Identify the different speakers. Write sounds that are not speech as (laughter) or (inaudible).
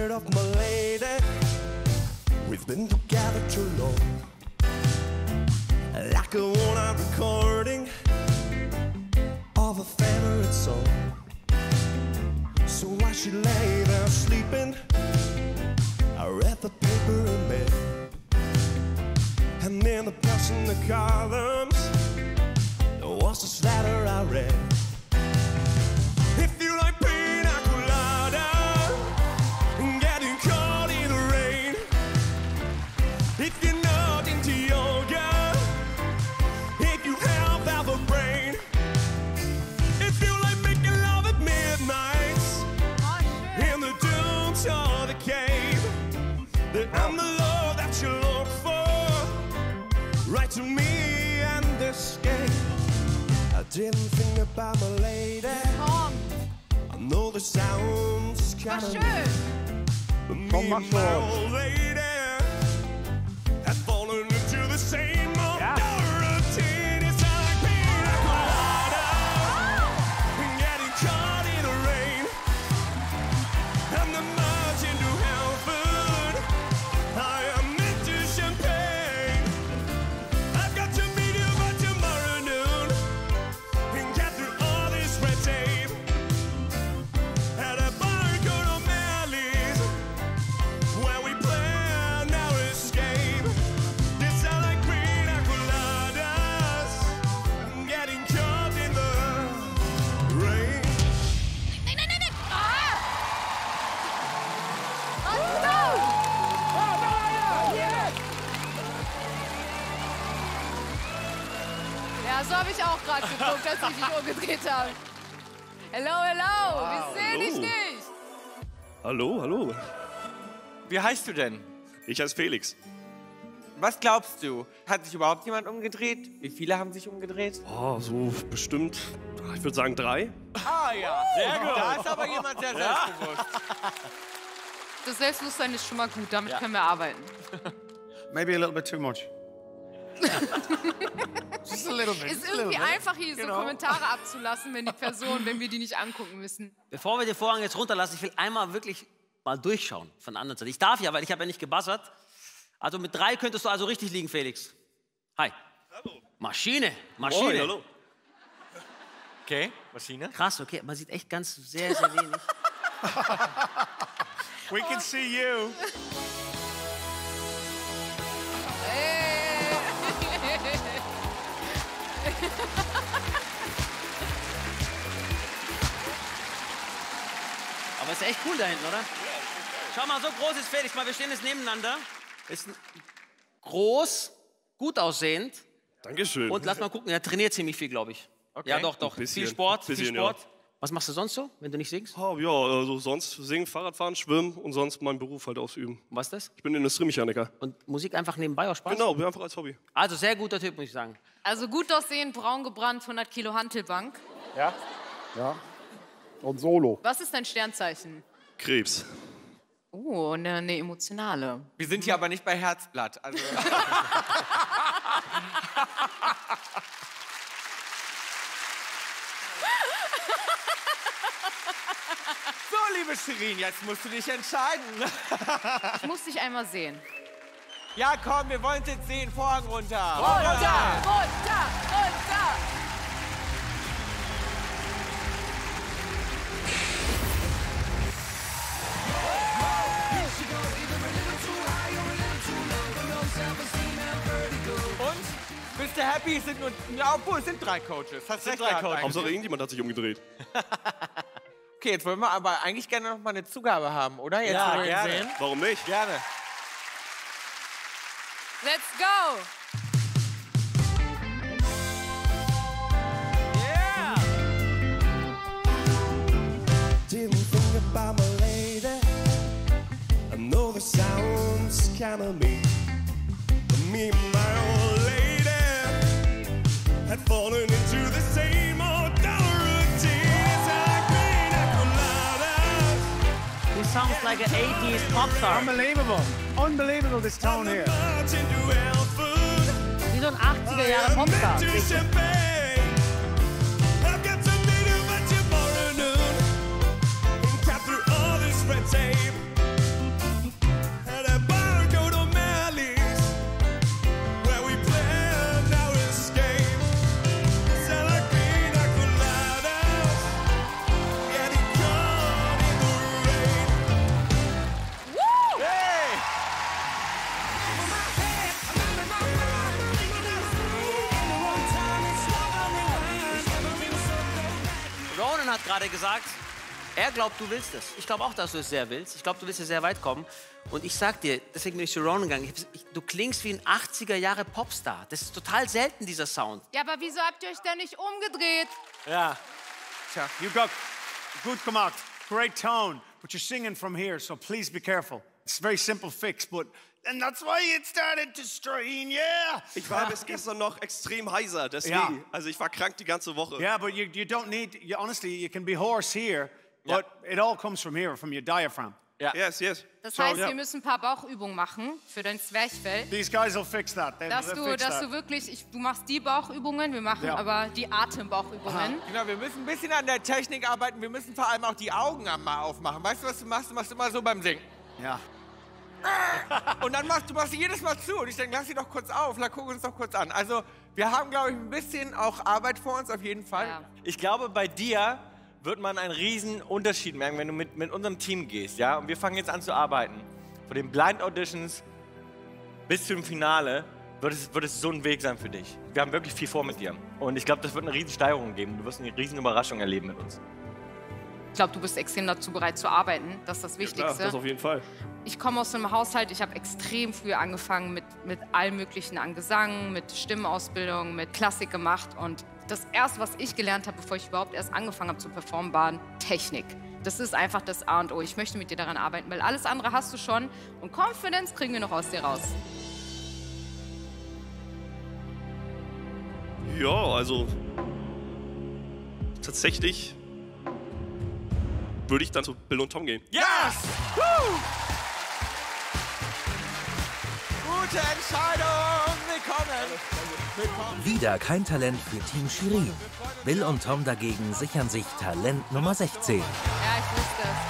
Speaker 1: tired of my lady. We've been together too long. Like a worn out recording of a favorite song. So while she lay there sleeping, I read the paper in bed. And then the person in the columns, was this letter I read. For. Write to me and escape. I didn't think about my lady. I know the sounds kind of but me and my
Speaker 2: schon.
Speaker 1: old lady
Speaker 3: so habe ich auch gerade geguckt, als ich mich umgedreht habe. Hello, hello, wir sehen dich
Speaker 4: hallo.
Speaker 3: nicht.
Speaker 4: Hallo, hallo.
Speaker 5: Wie heißt du denn?
Speaker 4: Ich heiße Felix.
Speaker 5: Was glaubst du? Hat sich überhaupt jemand umgedreht? Wie viele haben sich umgedreht?
Speaker 4: Oh, so bestimmt, ich würde sagen drei.
Speaker 5: Ah ja, sehr gut. Da ist aber jemand sehr selbstbewusst.
Speaker 3: Das Selbstbewusstsein ist schon mal gut, damit können wir arbeiten.
Speaker 2: Maybe a little bit too much. (laughs)
Speaker 6: Just a little bit.
Speaker 3: Ist irgendwie einfach hier so Kommentare abzulassen, wenn die Person, wenn wir die nicht angucken müssen.
Speaker 7: Bevor wir den Vorhang jetzt runterlassen, ich will einmal wirklich mal durchschauen von der anderen Seite. Ich darf ja, weil ich habe ja nicht gebassert. Also mit drei könntest du also richtig liegen, Felix. Hi.
Speaker 4: Hallo.
Speaker 7: Maschine,
Speaker 4: Moin,
Speaker 7: Maschine.
Speaker 4: hallo.
Speaker 5: Okay, Maschine.
Speaker 7: Krass, okay, man sieht echt ganz sehr, sehr wenig. (laughs)
Speaker 6: We can see you. (laughs)
Speaker 7: Ist echt cool da hinten, oder? Schau mal, so groß ist Felix. Mal, wir stehen jetzt nebeneinander. Ist groß, gut aussehend.
Speaker 4: Dankeschön.
Speaker 7: Und lass mal gucken, er trainiert ziemlich viel, glaube ich. Ja, doch, doch.
Speaker 4: bisschen,
Speaker 7: viel Sport, viel
Speaker 4: bisschen,
Speaker 7: Sport. Was machst du sonst so, wenn du nicht singst?
Speaker 4: Oh, ja, also sonst singen, Fahrradfahren, schwimmen und sonst meinen Beruf halt ausüben.
Speaker 7: Was ist das?
Speaker 4: Ich bin Industriemechaniker.
Speaker 7: Und Musik einfach nebenbei aus Spaß?
Speaker 4: Genau, einfach als Hobby.
Speaker 7: Also sehr guter Typ, muss ich sagen.
Speaker 3: Also gut aussehen, braun gebrannt, 100 Kilo Hantelbank.
Speaker 2: Ja. Ja. Und Solo.
Speaker 3: Was ist dein Sternzeichen?
Speaker 4: Krebs.
Speaker 3: Oh, eine, eine emotionale.
Speaker 5: Wir sind hier aber nicht bei Herzblatt. Also (laughs) so, liebe Shirin, jetzt musst du dich entscheiden. (laughs)
Speaker 3: Ich muss dich einmal sehen.
Speaker 5: Ja, komm, wir wollen es jetzt sehen. Vorhang runter.
Speaker 3: Runter, runter, runter!
Speaker 5: Und? Happy? Es sind nur, ja, obwohl, es sind drei Coaches. Hast recht gehabt eigentlich.
Speaker 4: Hauptsache irgendjemand hat sich umgedreht. (laughs)
Speaker 5: Okay, jetzt wollen wir aber eigentlich gerne noch mal eine Zugabe haben, oder? Jetzt,
Speaker 7: Ja, gerne.
Speaker 5: Sehen.
Speaker 4: Warum nicht?
Speaker 5: Gerne.
Speaker 3: Let's go!
Speaker 5: Yeah!
Speaker 1: Didn't think about my lady. I know the sounds kind of mean. It's like
Speaker 7: an 80s pop star.
Speaker 2: Unbelievable. Unbelievable, this tone here.
Speaker 7: Wie so
Speaker 1: 80s pop stars.
Speaker 7: Hat gerade gesagt, er glaubt, du willst es. Ich glaube auch, dass du es sehr willst. Ich glaube, du willst hier sehr weit kommen. Und ich sag dir, deswegen bin ich zu Ronan gegangen. Ich, ich, du klingst wie ein 80er Jahre Popstar. Das ist total selten, dieser Sound.
Speaker 3: Ja, aber wieso habt ihr euch denn nicht umgedreht?
Speaker 2: Yeah. You got good gemacht. Great tone. But you're singing from here, so please be careful. It's a very simple fix, but. And that's why it started to strain, yeah.
Speaker 4: Ich war bis gestern noch extrem heiser, deswegen.
Speaker 2: Ja.
Speaker 4: Also ich war krank die ganze Woche.
Speaker 2: Yeah, but you, you don't need, you, honestly, you can be hoarse here, but it all comes from here, from your diaphragm.
Speaker 4: Yes, yes.
Speaker 3: Das
Speaker 2: So,
Speaker 3: heißt,
Speaker 2: ja.
Speaker 3: wir müssen ein paar Bauchübungen machen für dein Zwerchfell.
Speaker 2: These guys will fix that. They,
Speaker 3: Dass du,
Speaker 2: fix
Speaker 3: dass
Speaker 2: that.
Speaker 3: du wirklich, ich, du machst die Bauchübungen, wir machen
Speaker 2: Ja.
Speaker 3: aber die Atembauchübungen.
Speaker 5: Genau, wir müssen ein bisschen an der Technik arbeiten. Wir müssen vor allem auch die Augen mal aufmachen. Weißt du, was du machst? Du machst immer so beim Singen.
Speaker 2: Yeah.
Speaker 5: Und dann machst du machst sie jedes Mal zu. Und ich denke, lass sie doch kurz auf. La, guck uns doch kurz an. Also, wir haben, glaube ich, ein bisschen auch Arbeit vor uns, auf jeden Fall.
Speaker 3: Ja.
Speaker 6: Ich glaube, bei dir wird man einen riesen Unterschied merken, wenn du mit, mit unserem Team gehst, ja? Und wir fangen jetzt an zu arbeiten. Von den Blind Auditions bis zum Finale wird es, wird es so ein Weg sein für dich. Wir haben wirklich viel vor mit dir. Und ich glaube, das wird eine riesen Steigerung geben. Du wirst eine riesen Überraschung erleben mit uns.
Speaker 3: Ich glaube, du bist extrem dazu bereit zu arbeiten. Das ist das
Speaker 4: Klar,
Speaker 3: Wichtigste.
Speaker 4: das auf jeden Fall.
Speaker 3: Ich komme aus einem Haushalt, ich habe extrem früh angefangen mit, mit allem Möglichen an Gesang, mit Stimmausbildung, mit Klassik gemacht. Und das Erste, was ich gelernt habe, bevor ich überhaupt erst angefangen habe zu performen, war Technik. Das ist einfach das A und O. Ich möchte mit dir daran arbeiten, weil alles andere hast du schon. Und Confidence kriegen wir noch aus dir raus.
Speaker 4: Ja, also tatsächlich würde ich dann zu Bill und Tom gehen.
Speaker 5: Yes! Woo! Gute Entscheidung! Willkommen! Willkommen!
Speaker 8: Wieder kein Talent für Team Shirin. Bill und Tom dagegen sichern sich Talent Nummer 16.
Speaker 3: Ja, ich wusste es.